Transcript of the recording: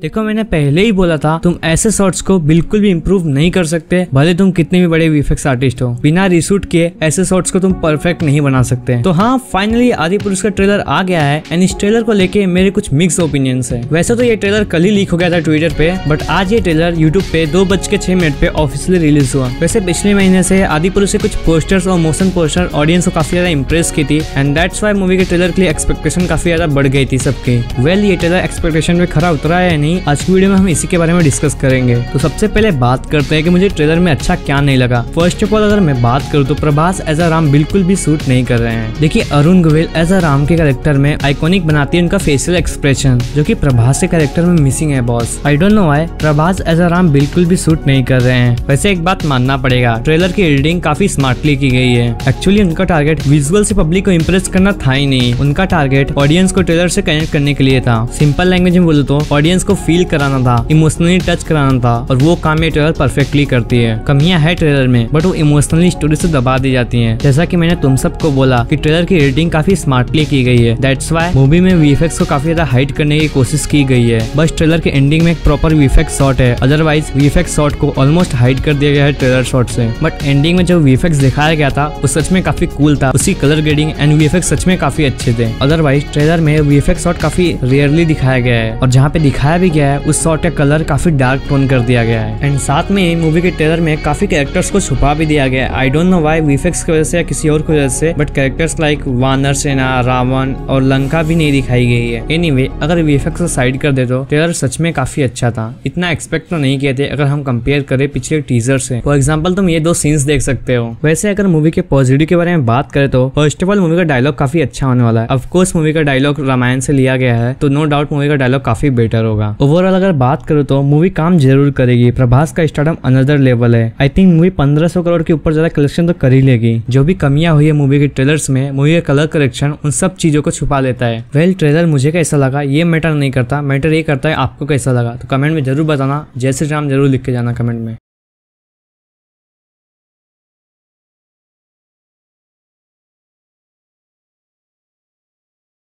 देखो, मैंने पहले ही बोला था, तुम ऐसे शॉट्स को बिल्कुल भी इम्प्रूव नहीं कर सकते, भले तुम कितने भी बड़े वीफेक्स आर्टिस्ट हो। बिना रिसूट किए, ऐसे शॉट्स को तुम परफेक्ट नहीं बना सकते। तो हाँ फाइनली आदि पुरुष का ट्रेलर आ गया है एंड इस ट्रेलर को लेके मेरे कुछ मिक्स ओपिनियंस है। वैसे तो ये ट्रेलर कल ही लीक हो गया था ट्विटर पे बट आज ये ट्रेलर यूट्यूब पे दो बज के छह मिनट पे ऑफिशियली रिलीज़ हुआ। वैसे पिछले महीने से आदि पुरुष के कुछ पोस्टर्स और मोशन पोस्टर ऑडियंस को काफ़ी ज़्यादा इंप्रेस की थी एंड दैट्स वाई मूवी के ट्रेलर के लिए एक्सपेक्टेशन काफ़ी ज़्यादा बढ़ गई थी सबकी। वेल ये ट्रेलर एक्सपेक्टेशन में खरा उतरा है नहीं, आज की वीडियो में हम इसी के बारे में डिस्कस करेंगे। तो सबसे पहले बात करते हैं कि मुझे ट्रेलर में अच्छा क्या नहीं लगा। फ़र्स्ट ऑफ़ ऑल अगर मैं बात करूँ तो प्रभास एज अ राम बिल्कुल भी सूट नहीं कर रहे हैं। देखिए, अरुण गोविल एज अ राम के कैरेक्टर में आइकॉनिक बनाती है उनका फेशियल एक्सप्रेशन जो कि प्रभास के कैरेक्टर में मिसिंग है boss I don't know why Prabhas as a Ram बिल्कुल भी सूट नहीं कर रहे हैं। वैसे एक बात मानना पड़ेगा ट्रेलर की एडिटिंग काफ़ी स्मार्टली की गई है। एक्चुअली उनका टारगेट विजुअल से पब्लिक को इम्प्रेस करना था ही नहीं। उनका टारगेट ऑडियंस को ट्रेलर से कनेक्ट करने के लिए था। सिंपल लैंग्वेज में बोलो तो ऑडियंस को फील कराना था इमोशनली टच कराना था और वो काम ये ट्रेलर परफेक्टली करती है। कमियाँ है ट्रेलर में बट वो इमोशनली स्टोरी से दबा दी जाती हैं। जैसा कि मैंने तुम सबको बोला कि ट्रेलर की एडिटिंग काफ़ी स्मार्टली की गई है। दैट्स वाई मूवी में वीएफएक्स को काफ़ी ज़्यादा हाइड करने की कोशिश की गई है। बस ट्रेलर के एंडिंग में एक प्रॉपर वीएफएक्स शॉट है। अदरवाइज़ वीएफएक्स शॉट को ऑलमोस्ट हाइड कर दिया गया है ट्रेलर शॉट से। बट एंडिंग में जो वीएफएक्स दिखाया गया था, वो सच में काफ़ी कूल था। उसकी कलर ग्रेडिंग एंड वीएफएक्स सच में काफ़ी अच्छे थे। अदरवाइज़ ट्रेलर में वीएफएक्स शॉट काफ़ी रेयरली दिखाया गया है। और जहाँ पे दिखाया भी गया है, उस शॉट का कलर काफ़ी डार्क टोन कर दिया गया है। एंड साथ में मूवी के ट्रेलर में काफ़ी कैरेक्टर्स को छुपा भी दिया गया है। I don't know why VFX की वजह से या किसी और की वजह से बट कैरेक्टर्स लाइक वानर सेना रावण और लंका भी नहीं दिखाई गई है। एनीवे अगर वीफेक्स को साइड कर दे तो ट्रेलर सच में काफ़ी अच्छा था। इतना एक्सपेक्ट तो नहीं किए थे, अगर हम कंपेयर करें पिछले टीजर से। फॉर एग्ज़ाम्पल तुम ये दो सीन्स देख सकते हो। वैसे अगर मूवी के पॉजिटिव के बारे में बात करें तो फ़र्स्ट ऑफ़ ऑल मूवी का डायलॉग काफ़ी अच्छा होने वाला है। ऑफकोर्स मूवी का डायलॉग रामायण से लिया गया है तो नो डाउट मूवी का डायलॉग काफ़ी बेटर होगा। ओवरऑल अगर बात करो तो मूवी काम ज़रूर करेगी। प्रभास का स्टार्टअप अनदर लेवल है। आई थिंक मूवी 1500 करोड़ के ऊपर ज़्यादा कलेक्शन तो कर ही लेगी। जो भी कमियाँ हुई है मूवी के ट्रेलर्स में मूवी का कलर कलेक्शन उन सब चीज़ों को छुपा लेता है। वेल ट्रेलर मुझे कैसा लगा? ये मैटर नहीं करता। मैटर ये करता है आपको कैसा लगा? तो कमेंट में ज़रूर बताना। जय श्री राम, ज़रूर लिख के जाना कमेंट में।